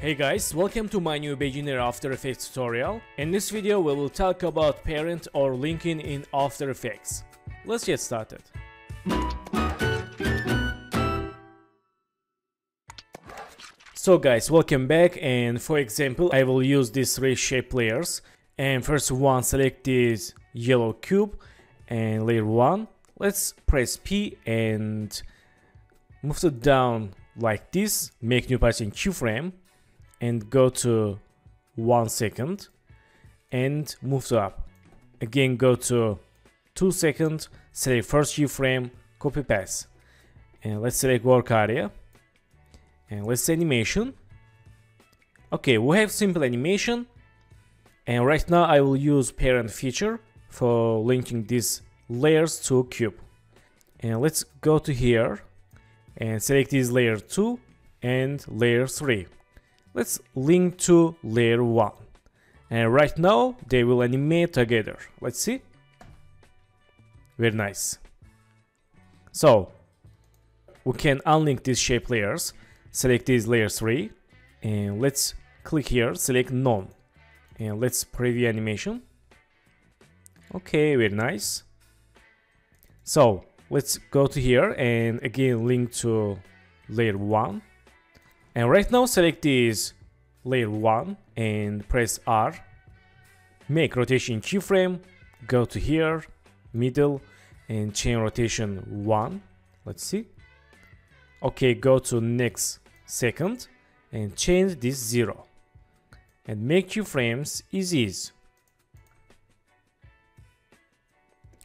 Hey guys, welcome to my new beginner After Effects tutorial. In this video we will talk about parent or linking in After Effects. Let's get started. So guys, welcome back and for example I will use these three shape layers and first one select this yellow cube and layer 1 let's press P and move it down like this make new position keyframe and go to one second and move to up. Again go to two seconds select first keyframe copy paste. And let's select work area. And let's say animation. Okay we have simple animation. And right now I will use parent feature for linking these layers to cube. And let's go to here and select this layer 2 and layer 3 let's link to layer 1 and right now they will animate together. Let's see. Very nice. So we can unlink these shape layers select this layer 3 and let's click here select none. And let's preview animation. Okay very nice. So let's go to here and again link to layer 1 and right now select this layer 1 and press R. Make rotation keyframe go to here middle and change rotation 1 let's see. Okay go to next second and change this 0 and make keyframes easy.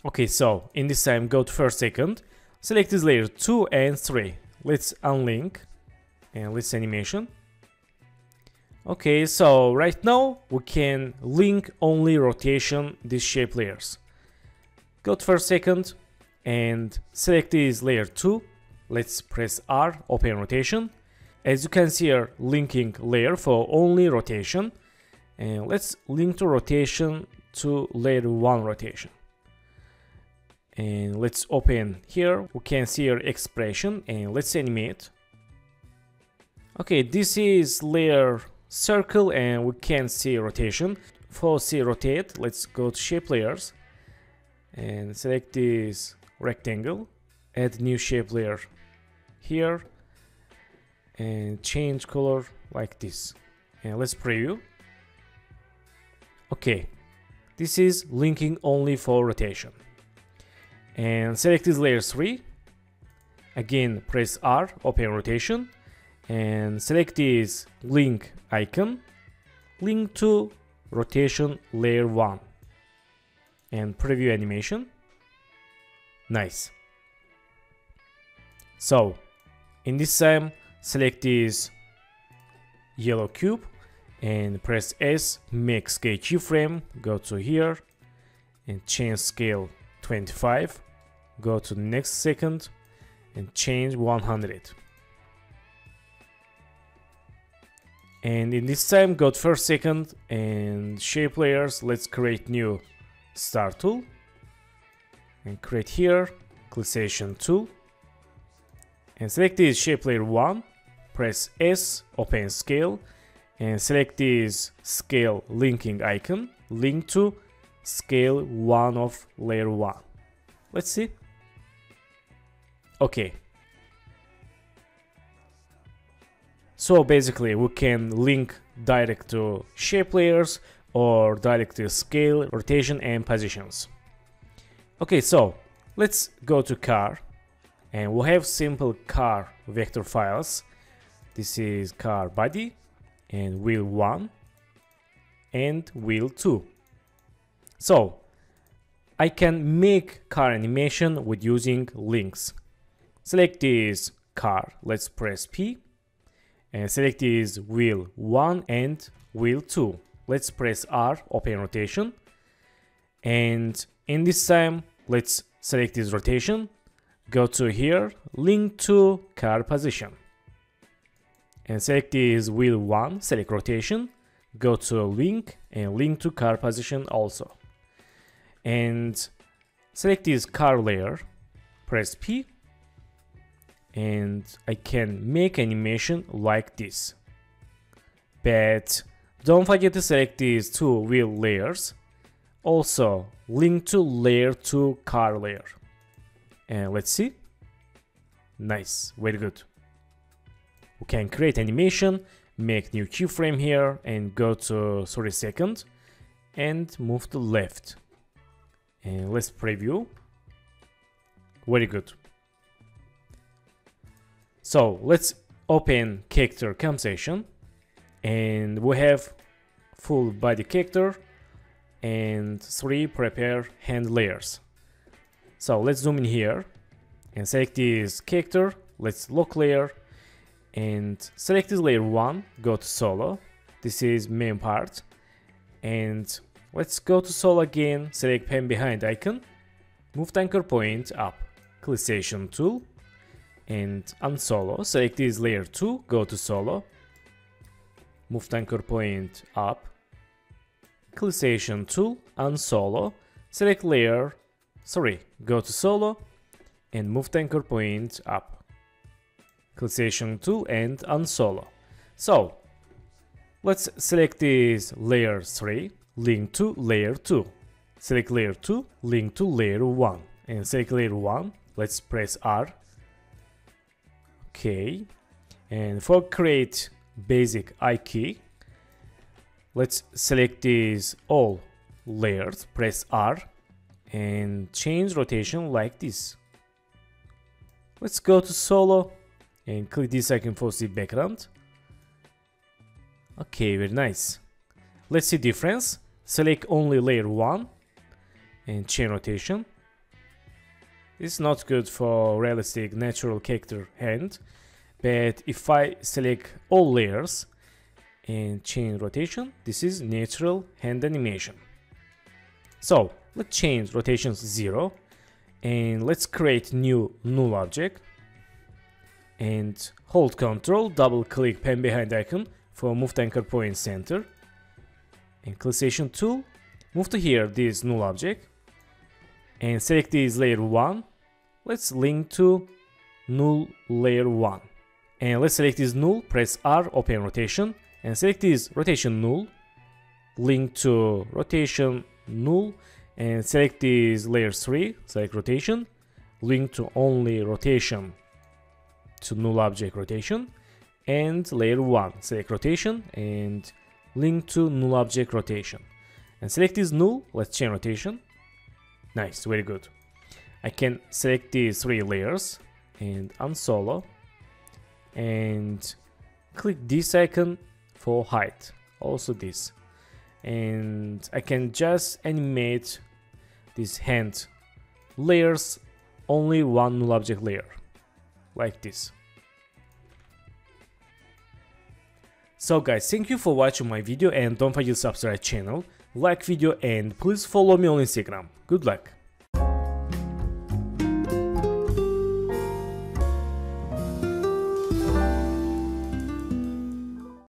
Okay so in this time go to first second. Select this layer 2 and 3 let's unlink and let's animation. Okay so right now we can link only rotation these shape layers. Go to first second and select this layer 2 let's press R open rotation. As you can see here linking layer for only rotation. And let's link to rotation to layer 1 rotation. And let's open here. We can see your expression and let's animate okay this is layer circle and we can see rotation. For see rotate let's go to shape layers and select this rectangle add new shape layer here and change color like this. And let's preview. Okay this is linking only for rotation. And select this layer 3 again press R open rotation and select this link icon link to rotation layer 1 and preview animation. Nice. So in this time select this yellow cube and press S make scale keyframe go to here and change scale 25 go to next second and change 100 and in this time go to first second and shape layers let's create new star tool. And create here selection tool. And select this shape layer 1 press S open scale. And select this scale linking icon. Link to scale 1 of layer 1 let's see. Okay so basically we can link direct to shape layers or direct to scale rotation and positions. Okay so let's go to car. And we'll have simple car vector files. This is car body and wheel 1 and wheel 2 so I can make car animation with using links. Select this car. Let's press P and select this wheel 1 and wheel 2 let's press R open rotation. And in this time let's select this rotation. Go to here link to car position. And select this wheel 1 select rotation. Go to link and link to car position also. And select this car layer press P and I can make animation like this. But don't forget to select these two wheel layers. Also link to layer to car layer. And let's see. Nice very good. We can create animation make new keyframe here and go to 30 second and move to left. And let's preview. Very good so let's open character composition and we have full body character and three prepare hand layers. So let's zoom in here and select this character. Let's lock layer and select this layer 1 go to solo. This is main part. And let's go to solo again. Select Pan Behind icon. Move the anchor point up. Click station tool and unsolo select this layer 2 go to solo move anchor point up click station tool unsolo select layer 3 go to solo and move anchor point up Clickation tool and unsolo. So let's select this layer 3, link to layer 2. Select layer 2, link to layer 1. And select layer 1, let's press R. Okay. And for create basic IK, let's select these all layers, press R and change rotation like this. Let's go to solo and click this icon for the background okay very nice let's see difference select only layer 1 and chain rotation it's not good for realistic natural character hand but if I select all layers and chain rotation this is natural hand animation so let's change rotations 0 and let's create new null object and hold Ctrl, double click Pan Behind icon for move anchor point center. And click tool, move to here this null object and select this layer 1. Let's link to null layer 1. And let's select this null, press R, open rotation. And select this rotation null, link to rotation null. And select this layer 3, select rotation, link to only rotation to null object rotation. And layer 1 select rotation and link to null object rotation. And select this null let's change rotation nice very good. I can select these three layers and unsolo and click this icon for height also this. And I can just animate this hand layers only one null object layer like this. So guys, thank you for watching my video and don't forget to subscribe channel, like video and please follow me on Instagram. Good luck!